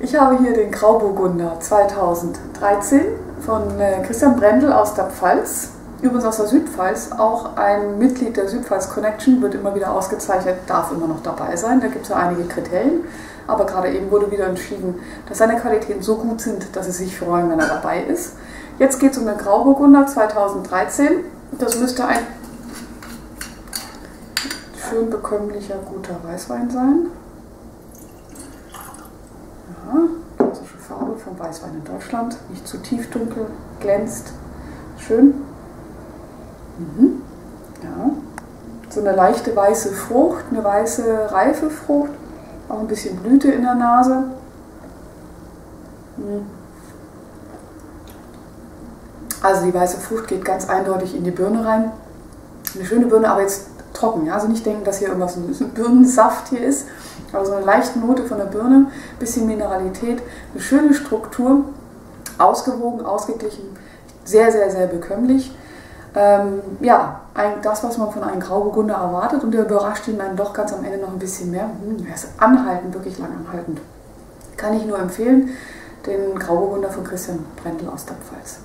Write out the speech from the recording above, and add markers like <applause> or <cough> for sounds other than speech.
Ich habe hier den Grauburgunder 2013 von äh, Christian Brendel aus der Pfalz. Übrigens aus der Südpfalz, auch ein Mitglied der Südpfalz Connection, wird immer wieder ausgezeichnet, darf immer noch dabei sein. Da gibt es ja einige Kriterien. Aber gerade eben wurde wieder entschieden, dass seine Qualitäten so gut sind, dass sie sich freuen, wenn er dabei ist. Jetzt geht es um den Grauburgunder 2013. Das müsste ein schön bekömmlicher, guter Weißwein sein. Ja, klassische Farbe vom Weißwein in Deutschland. Nicht zu tief dunkel, glänzt. Schön. Mhm. Ja. So eine leichte weiße Frucht, eine weiße reife Frucht. Auch ein bisschen Blüte in der Nase. Mhm. Also die weiße Frucht geht ganz eindeutig in die Birne rein. Eine schöne Birne, aber jetzt trocken. Ja? Also nicht denken, dass hier irgendwas ein <laughs> Birnensaft hier ist, aber so eine leichte Note von der Birne, bisschen Mineralität, eine schöne Struktur, ausgewogen, ausgeglichen, sehr, sehr, sehr bekömmlich. Ähm, ja, ein, das, was man von einem Grauburgunder erwartet und der überrascht ihn dann doch ganz am Ende noch ein bisschen mehr. Hm, er ist anhaltend, wirklich lang anhaltend. Kann ich nur empfehlen, den Grauburgunder von Christian Brendel aus der Pfalz.